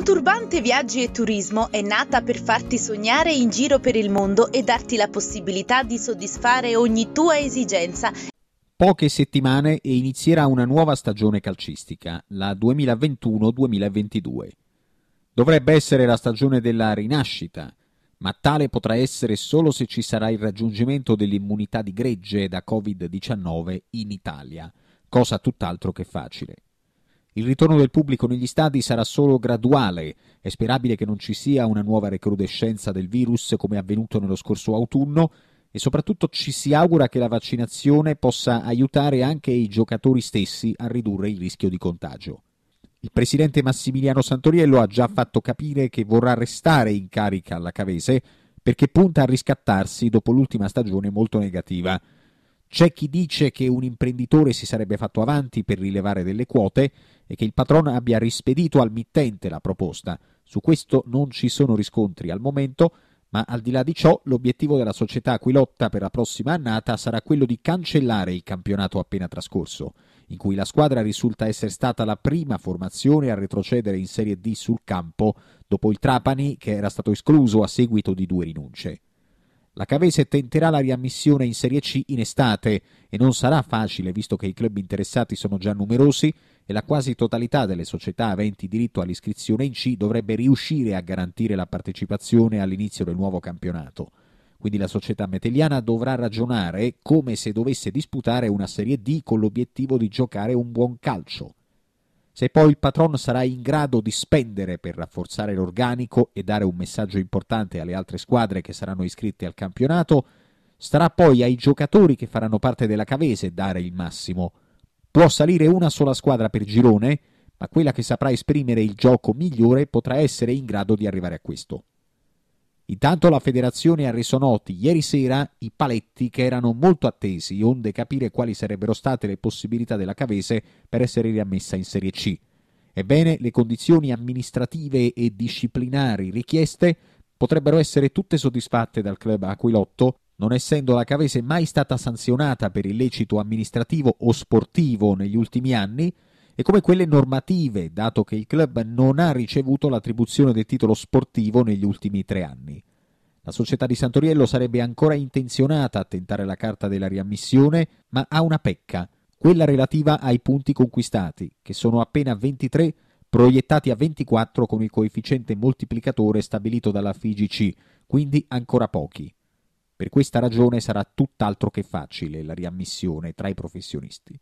Conturbante Viaggi e Turismo è nata per farti sognare in giro per il mondo e darti la possibilità di soddisfare ogni tua esigenza. Poche settimane e inizierà una nuova stagione calcistica, la 2021-2022. Dovrebbe essere la stagione della rinascita, ma tale potrà essere solo se ci sarà il raggiungimento dell'immunità di gregge da Covid-19 in Italia, cosa tutt'altro che facile. Il ritorno del pubblico negli stadi sarà solo graduale, è sperabile che non ci sia una nuova recrudescenza del virus come avvenuto nello scorso autunno e soprattutto ci si augura che la vaccinazione possa aiutare anche i giocatori stessi a ridurre il rischio di contagio. Il presidente Massimiliano Santoriello ha già fatto capire che vorrà restare in carica alla Cavese perché punta a riscattarsi dopo l'ultima stagione molto negativa. C'è chi dice che un imprenditore si sarebbe fatto avanti per rilevare delle quote e che il patron abbia rispedito al mittente la proposta. Su questo non ci sono riscontri al momento, ma al di là di ciò l'obiettivo della società Aquilotta per la prossima annata sarà quello di cancellare il campionato appena trascorso, in cui la squadra risulta essere stata la prima formazione a retrocedere in Serie D sul campo dopo il Trapani che era stato escluso a seguito di due rinunce. La Cavese tenterà la riammissione in Serie C in estate e non sarà facile visto che i club interessati sono già numerosi e la quasi totalità delle società aventi diritto all'iscrizione in C dovrebbe riuscire a garantire la partecipazione all'inizio del nuovo campionato. Quindi la società metelliana dovrà ragionare come se dovesse disputare una Serie D con l'obiettivo di giocare un buon calcio. Se poi il patron sarà in grado di spendere per rafforzare l'organico e dare un messaggio importante alle altre squadre che saranno iscritte al campionato, starà poi ai giocatori che faranno parte della Cavese dare il massimo. Può salire una sola squadra per girone, ma quella che saprà esprimere il gioco migliore potrà essere in grado di arrivare a questo. Intanto la federazione ha reso noti ieri sera i paletti che erano molto attesi, onde capire quali sarebbero state le possibilità della Cavese per essere riammessa in Serie C. Ebbene, le condizioni amministrative e disciplinari richieste potrebbero essere tutte soddisfatte dal club Aquilotto, non essendo la Cavese mai stata sanzionata per illecito amministrativo o sportivo negli ultimi anni, e come quelle normative, dato che il club non ha ricevuto l'attribuzione del titolo sportivo negli ultimi tre anni. La società di Santoriello sarebbe ancora intenzionata a tentare la carta della riammissione, ma ha una pecca, quella relativa ai punti conquistati, che sono appena 23, proiettati a 24 con il coefficiente moltiplicatore stabilito dalla FIGC, quindi ancora pochi. Per questa ragione sarà tutt'altro che facile la riammissione tra i professionisti.